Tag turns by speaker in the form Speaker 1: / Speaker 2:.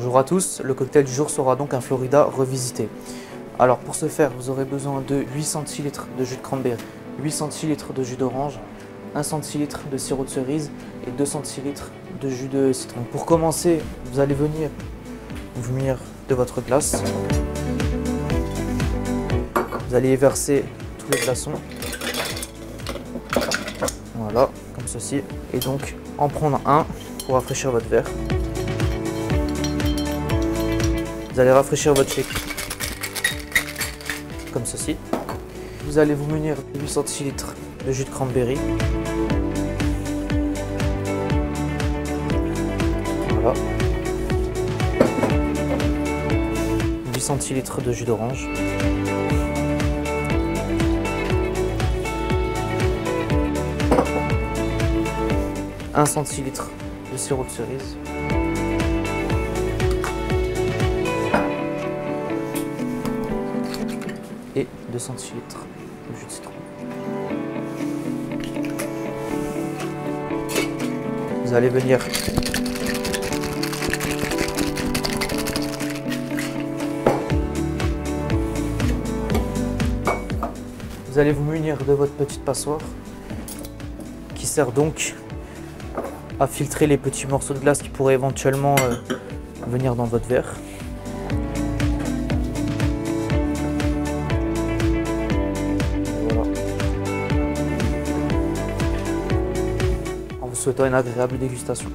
Speaker 1: Bonjour à tous, le cocktail du jour sera donc un Florida revisité. Alors pour ce faire, vous aurez besoin de 8 centilitres de jus de cranberry, 8 centilitres de jus d'orange, 1 centilitre de sirop de cerise et 2 centilitres de jus de citron. Pour commencer, vous allez venir vous de votre glace. Vous allez verser tous les glaçons. Voilà, comme ceci. Et donc en prendre un pour rafraîchir votre verre. Vous allez rafraîchir votre shake comme ceci. Vous allez vous munir de 8 centilitres de jus de cranberry. Voilà. 8 centilitres de jus d'orange. Un centilitre de sirop de cerise. Et 2 centilitres de jus de citron. Vous allez venir Vous allez vous munir de votre petite passoire qui sert donc à filtrer les petits morceaux de glace qui pourraient éventuellement euh, venir dans votre verre. Souhaitant une agréable dégustation.